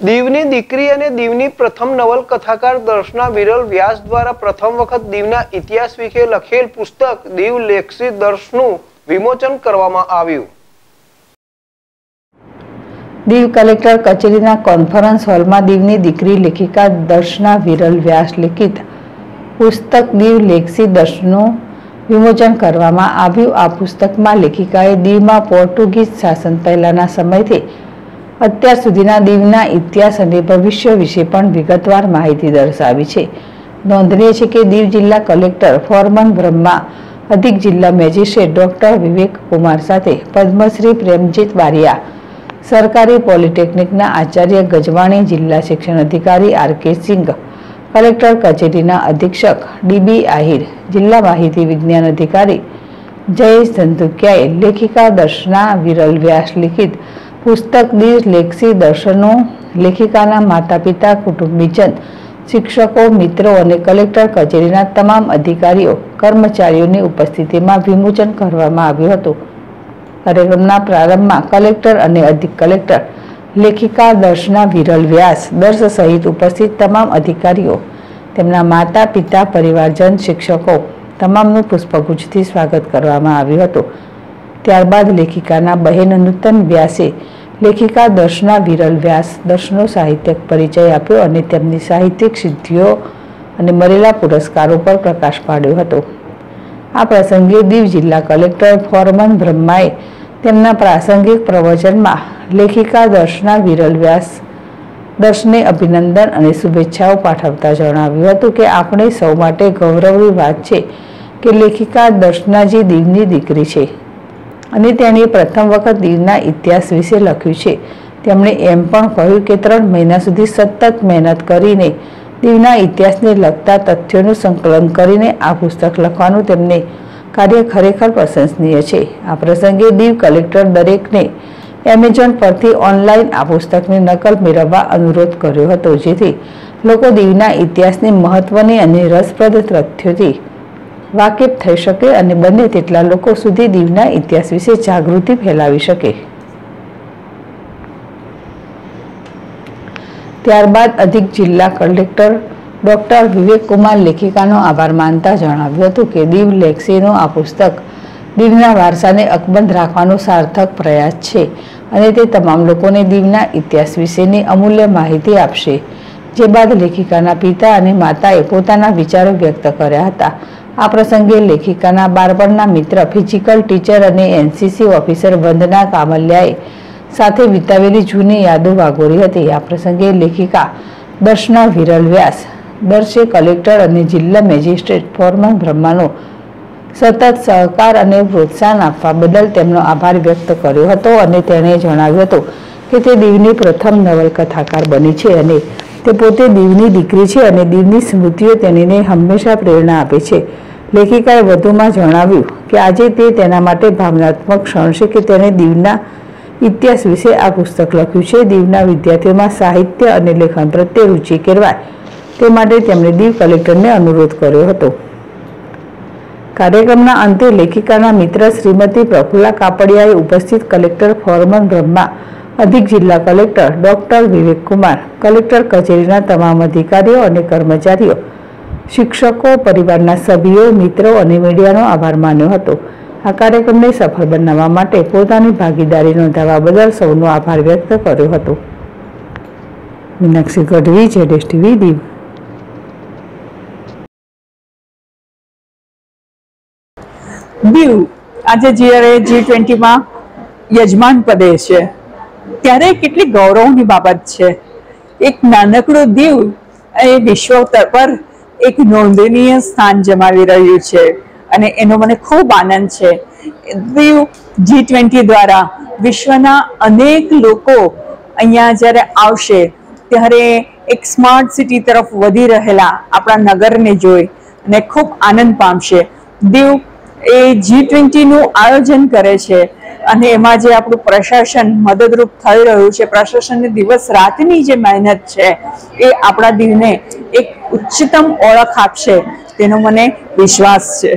દીવની દીકરી અને દીવની પ્રથમ નવલકથાકાર દર્શના વિરલ વ્યાસ દ્વારા પ્રથમ વખત દીવના ઇતિહાસ વિશે લખેલ પુસ્તક દીવ લેખસી દર્શનું વિમોચન કરવામાં આવ્યું. દીવ કલેક્ટર કચેરીના કોન્ફરન્સ હોલમાં દીવની દીકરી લેખિકા દર્શના વિરલ વ્યાસ લિખિત પુસ્તક દીવ લેખસી દર્શનું વિમોચન કરવામાં આવ્યું. આ પુસ્તકમાં લેખિકાએ દીવમાં પોર્ટુગીઝ શાસન પહેલાના સમયથી અત્યાર સુધીના દીવના ઇતિહાસ અને ભવિષ્ય વિશે પણ વિગતવાર માહિતી દર્શાવી છે. નોંધનીય છે કે દીવ જિલ્લા કલેક્ટર ફોરમન બ્રહ્મા, અધિક જિલ્લા મેજિસ્ટ્રેટ ડોક્ટર વિવેક કુમાર સાથે પદ્મશ્રી પ્રેમજીત બારિયા, સરકારી પોલિટેકનિકના આચાર્ય ગજવાણી જિલ્લા શિક્ષણ અધિકારી આર કે સિંઘ, કલેક્ટર કચેરીના અધિક્ષક ડીબી આહિર, જિલ્લા માહિતી વિજ્ઞાન અધિકારી જયેશ ધંધુકિયાએ લેખિકા દર્શના વિરલ વ્યાસ લિખિત પુસ્તક દીર લેખસી દર્શનો, લેખિકાના માતા પિતા કુટુંબીજન, શિક્ષકો, મિત્રો અને કલેક્ટર કચેરીના તમામ અધિકારીઓ, કર્મચારીઓની ઉપસ્થિતિમાં વિમોચન કરવામાં આવ્યું હતું. કાર્યક્રમના પ્રારંભમાં કલેક્ટર અને અધિક કલેક્ટર, લેખિકા, દર્શના વિરલ વ્યાસ, દર્શ સહિત ઉપસ્થિત તમામ અધિકારીઓ, તેમના માતા પિતા પરિવારજન, શિક્ષકો, તમામનું પુષ્પગુચ્છથી સ્વાગત કરવામાં આવ્યું હતું. ત્યારબાદ લેખિકાના બહેન નૂતન વ્યાસે લેખિકા દર્શના વિરલ વ્યાસ દર્શનો સાહિત્યક પરિચય આપ્યો અને તેમની સાહિત્યિક સિદ્ધિઓ અને મળેલા પુરસ્કારો પર પ્રકાશ પાડ્યો હતો. આ પ્રસંગે દીવ જિલ્લા કલેક્ટર ફોરમન બ્રહ્માએ તેમના પ્રાસંગિક પ્રવચનમાં લેખિકા દર્શના વિરલ વ્યાસ દર્શને અભિનંદન અને શુભેચ્છાઓ પાઠવતા જણાવ્યું હતું કે આપણે સૌ માટે ગૌરવની વાત છે કે લેખિકા દર્શનાજી દીવની દીકરી છે. અને તેણે પ્રથમ વખત દીવના ઇતિહાસ વિશે લખ્યું છે. તેમણે એમ પણ કહ્યું કે ત્રણ મહિના સુધી સતત મહેનત કરીને દીવના ઇતિહાસને લગતા તથ્યોનું સંકલન કરીને આ પુસ્તક લખવાનું તેમને કાર્ય ખરેખર પ્રશંસનીય છે. આ પ્રસંગે દીવ કલેક્ટર દરેકને એમેઝોન પરથી ઓનલાઈન આ પુસ્તકની નકલ મેળવવા અનુરોધ કર્યો હતો. જેથી લોકો દીવના ઇતિહાસની મહત્વની અને રસપ્રદ તથ્યોથી વાકેફ થઈ શકે અને બને તેટલા લોકો સુધી દીવના ઇતિહાસ વિશે જાગૃતિ ફેલાવી શકે. ત્યારબાદ અધિક જિલ્લા કલેક્ટર ડૉક્ટર વિવેક લેખિકાનો આભાર માનતા જણાવ્યું હતું કે દીવ લેક્સીનું આ પુસ્તક દીવના વારસાને અકબંધ રાખવાનો સાર્થક પ્રયાસ છે અને તે તમામ લોકોને દીવના ઇતિહાસ વિશેની અમૂલ્ય માહિતી આપશે. જે બાદ લેખિકાના પિતા અને માતાએ પોતાના વિચારો વ્યક્ત કર્યા હતા. આ પ્રસંગે લેખિકાના બાળપણના મિત્ર ફિઝિકલ ટીચર અને એનસીસી ઓફિસર વંદના કામલ્યાએ સાથે વિતાવેલી જૂની યાદો વાગોરી હતી. આ પ્રસંગે લેખિકા દર્શના વિરલ વ્યાસ, દર્શે કલેક્ટર અને જિલ્લા મેજિસ્ટ્રેટ ફોરમન બ્રહ્માનો સતત સહકાર અને પ્રોત્સાહન આપવા બદલ તેમનો આભાર વ્યક્ત કર્યો હતો અને તેણે જણાવ્યું હતું કે તે દીવની પ્રથમ નવલકથાકાર બની છે અને તે પોતે દીવની દીકરી છે અને દીવની સ્મૃતિઓ તેણીને હંમેશા પ્રેરણા આપે છે. લેખિકાએ વધુમાં જણાવ્યું કે આજે તે તેના માટે ભાવનાત્મક ક્ષણ છે કે તેણે દીવના ઇતિહાસ વિશે આ પુસ્તક લખ્યું છે. દીવના વિદ્યાર્થીઓમાં સાહિત્ય અને લેખન પ્રત્યે રુચિ કેળવાય. તે માટે તેમણે દીવ કલેક્ટરને અનુરોધ કર્યો હતો. કાર્યક્રમના અંતે લેખિકાના મિત્ર શ્રીમતી પ્રફુલ્લા કાપડિયાએ ઉપસ્થિત કલેક્ટર ફોરમન બ્રહ્મા, અધિક જિલ્લા collector doctor Vivek Kumar collector કચેરીના તમામ અધિકારીઓ અને કર્મચારીઓ શિક્ષકો, પરિવારના સભ્યો, મિત્રો અને મીડિયાનો આભાર માન્યો હતો. આ કાર્યક્રમને સફળ બનાવવા માટે પોતાની ભાગીદારી નોંધાવવા બદલ સૌનો આભાર વ્યક્ત કર્યો હતો. મીનાક્ષી ગઢવી, જેડેશ ટીવી, દીવ. દીવ, આજે જ્યારે જી ટ્વેન્ટીમાં યજમાન પદે છે, ત્યારે કેટલી ગૌરવની બાબત છે. એક નાનકડું દીવ એ વિશ્વ પર એક નોંધનીય સ્થાન જમાવી રહ્યું છે અને એનો મને ખૂબ આનંદ છે. દીવ જી ટ્વેન્ટી દ્વારા વિશ્વના અનેક લોકો અહીંયા જ્યારે આવશે, ત્યારે એક સ્માર્ટ સિટી તરફ વધી રહેલા આપણા નગરને જોઈ અને ખૂબ આનંદ પામશે. દીવ એ જી ટ્વેન્ટીનું આયોજન કરે છે અને એમાં જે આપણું પ્રશાસન મદદરૂપ થઈ રહ્યું છે, પ્રશાસનની દિવસ રાતની જે મહેનત છે, એ આપણા દીવને એક ઉચ્ચતમ ઓળખ આપશે, તેનો મને વિશ્વાસ છે.